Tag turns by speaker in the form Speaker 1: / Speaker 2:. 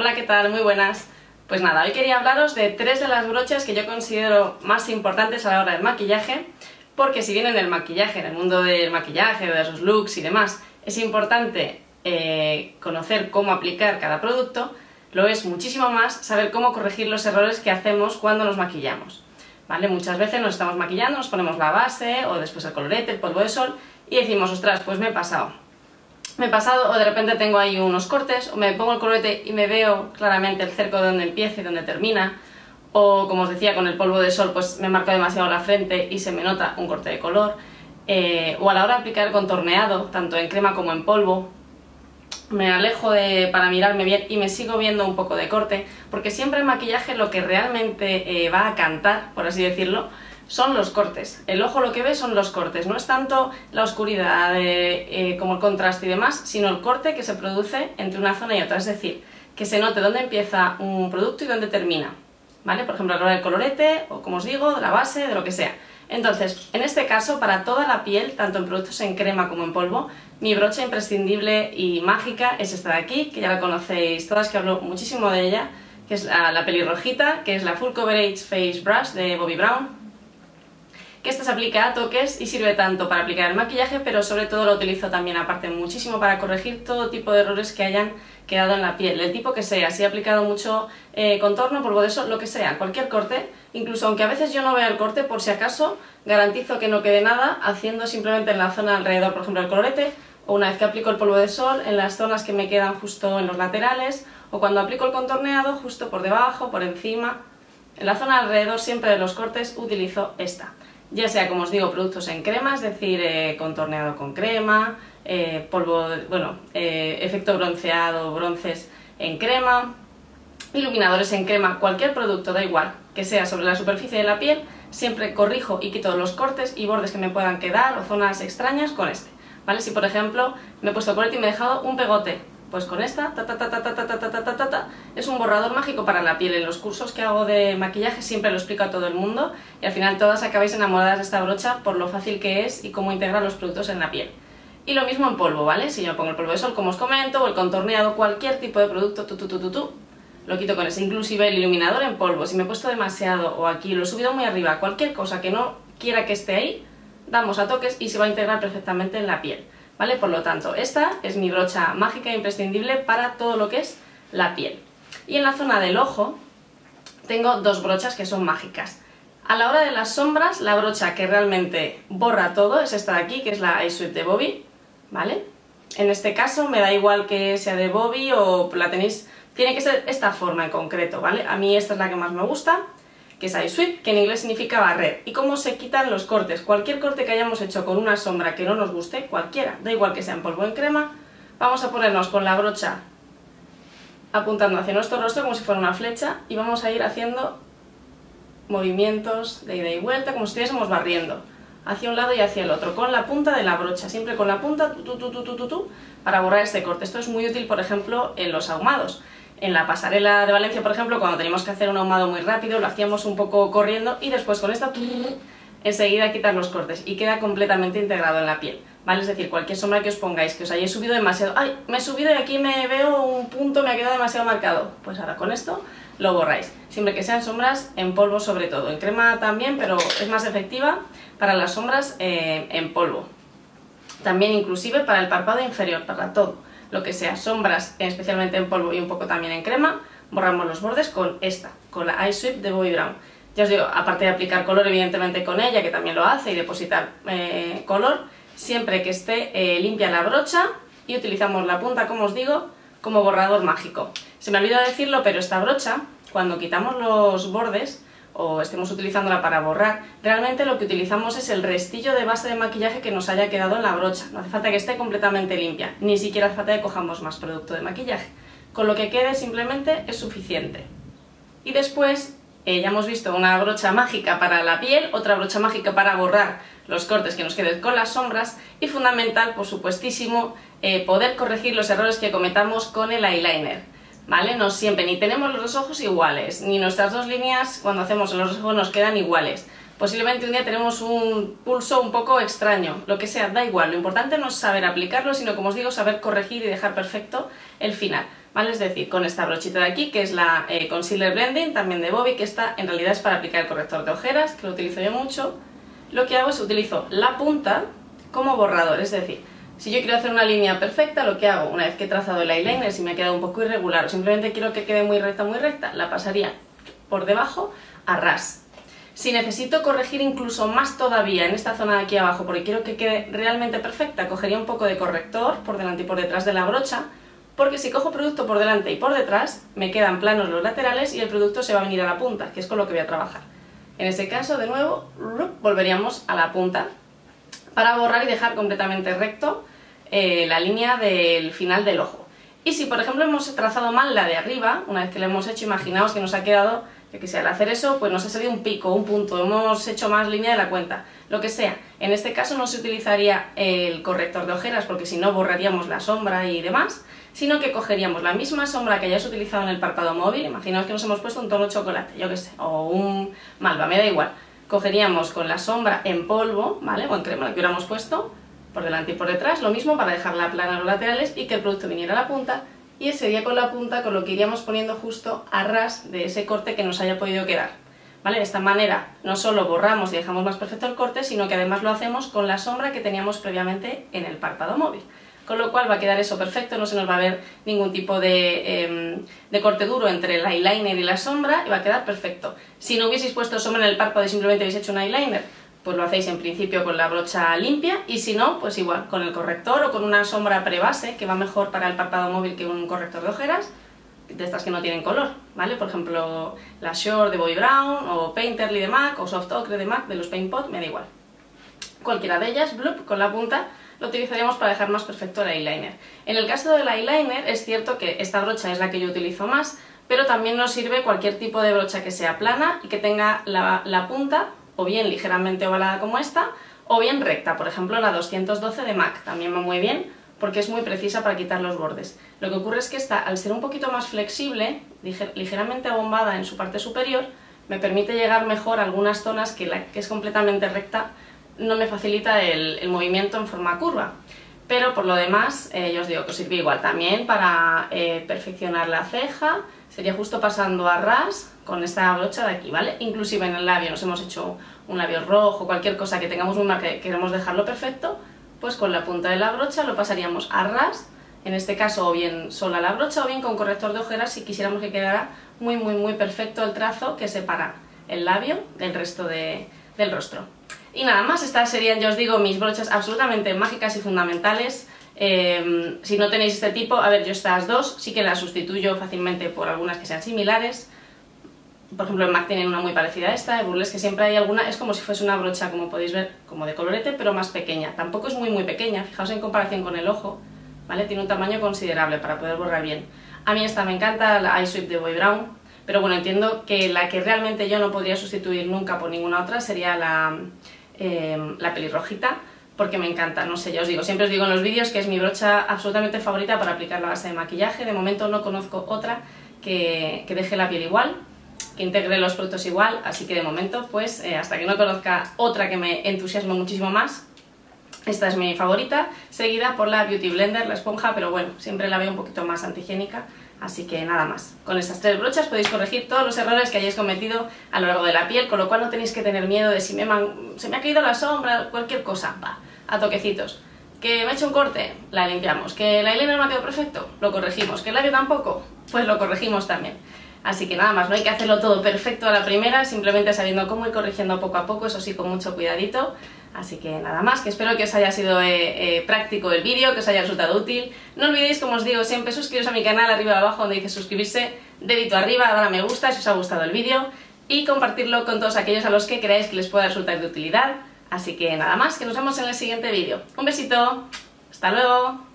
Speaker 1: Hola, ¿qué tal? Muy buenas. Pues nada, hoy quería hablaros de tres de las brochas que yo considero más importantes a la hora del maquillaje, porque si bien en el maquillaje, en el mundo del maquillaje, de los looks y demás, es importante eh, conocer cómo aplicar cada producto, lo es muchísimo más saber cómo corregir los errores que hacemos cuando nos maquillamos. ¿Vale? Muchas veces nos estamos maquillando, nos ponemos la base o después el colorete, el polvo de sol y decimos, ostras, pues me he pasado me he pasado o de repente tengo ahí unos cortes o me pongo el colorete y me veo claramente el cerco de donde empieza y donde termina. O como os decía con el polvo de sol pues me marco demasiado la frente y se me nota un corte de color. Eh, o a la hora de aplicar el contorneado tanto en crema como en polvo me alejo de, para mirarme bien y me sigo viendo un poco de corte porque siempre en maquillaje lo que realmente eh, va a cantar por así decirlo son los cortes. El ojo lo que ve son los cortes, no es tanto la oscuridad eh, como el contraste y demás, sino el corte que se produce entre una zona y otra, es decir, que se note dónde empieza un producto y dónde termina, ¿vale? Por ejemplo, a hora del colorete, o como os digo, de la base, de lo que sea. Entonces, en este caso, para toda la piel, tanto en productos en crema como en polvo, mi brocha imprescindible y mágica es esta de aquí, que ya la conocéis todas, que hablo muchísimo de ella, que es la, la pelirrojita, que es la Full Coverage Face Brush de Bobbi Brown, que esta se aplica a toques y sirve tanto para aplicar el maquillaje, pero sobre todo lo utilizo también aparte muchísimo para corregir todo tipo de errores que hayan quedado en la piel, el tipo que sea, si he aplicado mucho eh, contorno, polvo de sol, lo que sea, cualquier corte, incluso aunque a veces yo no vea el corte, por si acaso, garantizo que no quede nada haciendo simplemente en la zona alrededor, por ejemplo, el colorete, o una vez que aplico el polvo de sol, en las zonas que me quedan justo en los laterales, o cuando aplico el contorneado, justo por debajo, por encima, en la zona alrededor siempre de los cortes utilizo esta ya sea, como os digo, productos en crema, es decir, eh, contorneado con crema, eh, polvo, bueno, eh, efecto bronceado, bronces en crema, iluminadores en crema, cualquier producto, da igual, que sea sobre la superficie de la piel, siempre corrijo y quito los cortes y bordes que me puedan quedar o zonas extrañas con este, ¿vale? Si por ejemplo me he puesto colete y me he dejado un pegote pues con esta, ta, ta, ta, ta, ta, ta, ta, ta, es un borrador mágico para la piel. En los cursos que hago de maquillaje siempre lo explico a todo el mundo y al final todas acabáis enamoradas de esta brocha por lo fácil que es y cómo integrar los productos en la piel. Y lo mismo en polvo, ¿vale? Si yo pongo el polvo de sol, como os comento, o el contorneado, cualquier tipo de producto, tu, tu, tu, lo quito con ese. Inclusive el iluminador en polvo, si me he puesto demasiado o aquí lo he subido muy arriba, cualquier cosa que no quiera que esté ahí, damos a toques y se va a integrar perfectamente en la piel. ¿Vale? Por lo tanto, esta es mi brocha mágica e imprescindible para todo lo que es la piel. Y en la zona del ojo tengo dos brochas que son mágicas. A la hora de las sombras, la brocha que realmente borra todo es esta de aquí, que es la Eye Sweep de Bobby, ¿vale? En este caso me da igual que sea de Bobby o la tenéis... Tiene que ser esta forma en concreto, ¿vale? A mí esta es la que más me gusta que es eye sweep, que en inglés significa barrer. ¿Y cómo se quitan los cortes? Cualquier corte que hayamos hecho con una sombra que no nos guste, cualquiera, da igual que sea en polvo o en crema, vamos a ponernos con la brocha apuntando hacia nuestro rostro como si fuera una flecha y vamos a ir haciendo movimientos de ida y vuelta como si estuviésemos barriendo hacia un lado y hacia el otro, con la punta de la brocha, siempre con la punta tu, tu, para borrar este corte. Esto es muy útil, por ejemplo, en los ahumados en la pasarela de Valencia, por ejemplo, cuando teníamos que hacer un ahumado muy rápido, lo hacíamos un poco corriendo y después con esta enseguida quitar los cortes y queda completamente integrado en la piel. ¿Vale? Es decir, cualquier sombra que os pongáis, que os hayáis subido demasiado, ¡ay! Me he subido y aquí me veo un punto, me ha quedado demasiado marcado. Pues ahora con esto lo borráis. Siempre que sean sombras en polvo sobre todo. En crema también, pero es más efectiva para las sombras eh, en polvo. También inclusive para el párpado inferior, para todo lo que sea sombras, especialmente en polvo y un poco también en crema, borramos los bordes con esta, con la Eye Sweep de Bobbi Brown. Ya os digo, aparte de aplicar color evidentemente con ella, que también lo hace, y depositar eh, color, siempre que esté eh, limpia la brocha y utilizamos la punta, como os digo, como borrador mágico. Se me olvidó decirlo, pero esta brocha, cuando quitamos los bordes, o estemos utilizándola para borrar, realmente lo que utilizamos es el restillo de base de maquillaje que nos haya quedado en la brocha. No hace falta que esté completamente limpia, ni siquiera hace falta que cojamos más producto de maquillaje. Con lo que quede simplemente es suficiente. Y después eh, ya hemos visto una brocha mágica para la piel, otra brocha mágica para borrar los cortes que nos queden con las sombras y fundamental, por supuestísimo, eh, poder corregir los errores que cometamos con el eyeliner. ¿Vale? No siempre, ni tenemos los dos ojos iguales, ni nuestras dos líneas cuando hacemos los ojos nos quedan iguales. posiblemente un día tenemos un pulso un poco extraño, lo que sea, da igual, lo importante no es saber aplicarlo, sino como os digo, saber corregir y dejar perfecto el final. Es decir, con esta brochita de aquí, que es la eh, Concealer Blending, también de Bobby, que esta en realidad es para aplicar el corrector de ojeras, que lo utilizo yo mucho, lo que hago es utilizo la punta como borrador, es decir, si yo quiero hacer una línea perfecta, lo que hago, una vez que he trazado el eyeliner, si me ha quedado un poco irregular o simplemente quiero que quede muy recta, muy recta, la pasaría por debajo a ras. Si necesito corregir incluso más todavía en esta zona de aquí abajo, porque quiero que quede realmente perfecta, cogería un poco de corrector por delante y por detrás de la brocha, porque si cojo producto por delante y por detrás, me quedan planos los laterales y el producto se va a venir a la punta, que es con lo que voy a trabajar. En ese caso, de nuevo, volveríamos a la punta para borrar y dejar completamente recto eh, la línea del final del ojo. Y si por ejemplo hemos trazado mal la de arriba, una vez que lo hemos hecho, imaginaos que nos ha quedado, que sea, al hacer eso, pues nos ha salido un pico, un punto, hemos hecho más línea de la cuenta, lo que sea. En este caso no se utilizaría el corrector de ojeras, porque si no borraríamos la sombra y demás, sino que cogeríamos la misma sombra que hayáis utilizado en el párpado móvil, imaginaos que nos hemos puesto un tono chocolate, yo que sé, o un malva, me da igual. Cogeríamos con la sombra en polvo, ¿vale? O en crema, la que hubiéramos puesto, por delante y por detrás, lo mismo para dejarla plana a los laterales y que el producto viniera a la punta y ese día con la punta con lo que iríamos poniendo justo a ras de ese corte que nos haya podido quedar. ¿Vale? De esta manera no solo borramos y dejamos más perfecto el corte, sino que además lo hacemos con la sombra que teníamos previamente en el párpado móvil. Con lo cual va a quedar eso perfecto, no se nos va a ver ningún tipo de, em, de corte duro entre el eyeliner y la sombra y va a quedar perfecto. Si no hubieseis puesto sombra en el párpado y simplemente habéis hecho un eyeliner, pues lo hacéis en principio con la brocha limpia y si no, pues igual, con el corrector o con una sombra prebase que va mejor para el párpado móvil que un corrector de ojeras, de estas que no tienen color, ¿vale? Por ejemplo, la Shore de Boy Brown o Painterly de MAC o Soft Ochre de MAC de los Paint Pot, me da igual. Cualquiera de ellas, bloop, con la punta, lo utilizaríamos para dejar más perfecto el eyeliner. En el caso del eyeliner es cierto que esta brocha es la que yo utilizo más, pero también nos sirve cualquier tipo de brocha que sea plana y que tenga la, la punta o bien ligeramente ovalada como esta, o bien recta, por ejemplo la 212 de MAC, también va muy bien porque es muy precisa para quitar los bordes. Lo que ocurre es que esta, al ser un poquito más flexible, ligeramente abombada en su parte superior, me permite llegar mejor a algunas zonas que la que es completamente recta no me facilita el, movimiento en forma curva. Pero por lo demás, eh, yo os digo que os sirve igual también para eh, perfeccionar la ceja, sería justo pasando a ras con esta brocha de aquí, ¿vale? Inclusive en el labio nos hemos hecho un labio rojo, cualquier cosa que tengamos muy mal que queremos dejarlo perfecto, pues con la punta de la brocha lo pasaríamos a ras, en este caso o bien sola la brocha o bien con corrector de ojeras si quisiéramos que quedara muy muy muy perfecto el trazo que separa el labio del resto del rostro. Y nada más, estas serían, ya os digo, mis brochas absolutamente mágicas y fundamentales. Eh, si no tenéis este tipo, a ver, yo estas dos sí que las sustituyo fácilmente por algunas que sean similares por ejemplo en MAC tienen una muy parecida a esta, en que siempre hay alguna, es como si fuese una brocha, como podéis ver, como de colorete, pero más pequeña. Tampoco es muy muy pequeña, fijaos en comparación con el ojo, ¿vale? Tiene un tamaño considerable para poder borrar bien. A mí esta me encanta, la Eye Sweep de Boy Brown, pero bueno, entiendo que la que realmente yo no podría sustituir nunca por ninguna otra sería la, eh, la pelirrojita, porque me encanta, no sé, ya os digo, siempre os digo en los vídeos que es mi brocha absolutamente favorita para aplicar la base de maquillaje, de momento no conozco otra que, que deje la piel igual, que integre los productos igual, así que de momento, pues eh, hasta que no conozca otra que me entusiasme muchísimo más, esta es mi favorita, seguida por la Beauty Blender, la esponja, pero bueno, siempre la veo un poquito más antihigiénica, así que nada más. Con estas tres brochas podéis corregir todos los errores que hayáis cometido a lo largo de la piel, con lo cual no tenéis que tener miedo de si me se me ha caído la sombra, cualquier cosa, va, a toquecitos. ¿Que me he hecho un corte? La limpiamos. ¿Que la eyeliner no ha quedado perfecto? Lo corregimos. ¿Que el labio tampoco? Pues lo corregimos también. Así que nada más, no hay que hacerlo todo perfecto a la primera, simplemente sabiendo cómo ir corrigiendo poco a poco, eso sí, con mucho cuidadito. Así que nada más, que espero que os haya sido eh, eh, práctico el vídeo, que os haya resultado útil. No olvidéis, como os digo siempre, suscribiros a mi canal arriba abajo donde dice suscribirse, dedito arriba, dar a me gusta si os ha gustado el vídeo y compartirlo con todos aquellos a los que creáis que les pueda resultar de utilidad. Así que nada más, que nos vemos en el siguiente vídeo. Un besito, hasta luego.